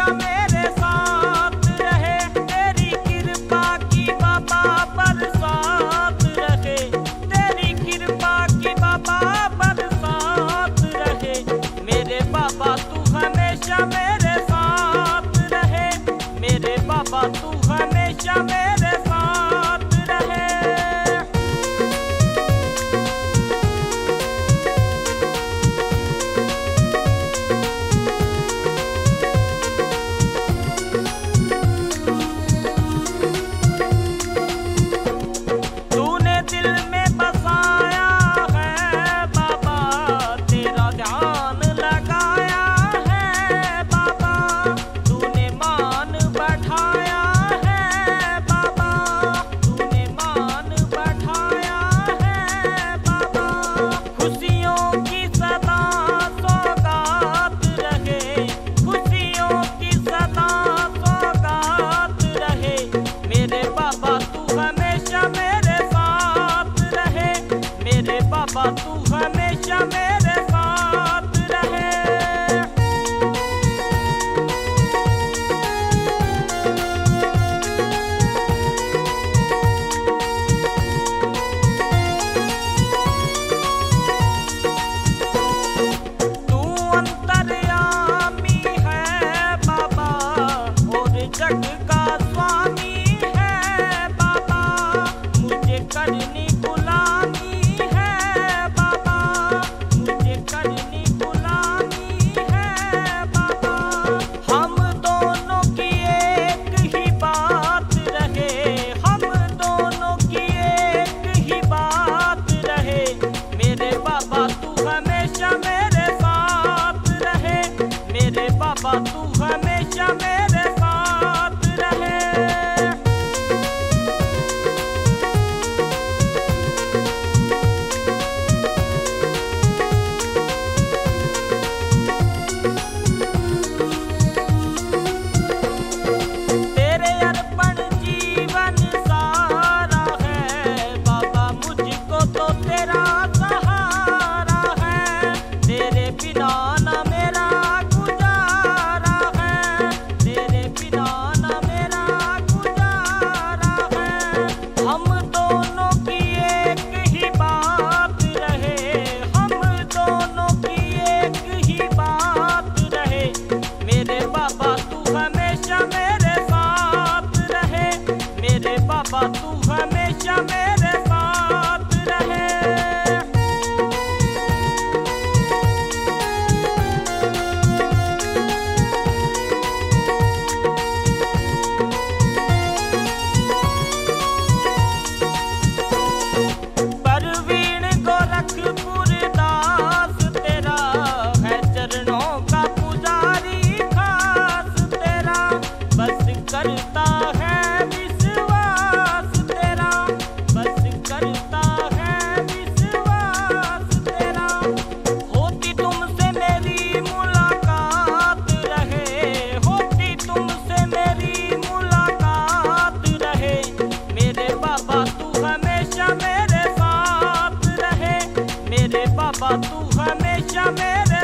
escúchame. बाबा तू हमेशा मेरे हमेशा बाबा तू हमेशा मेरे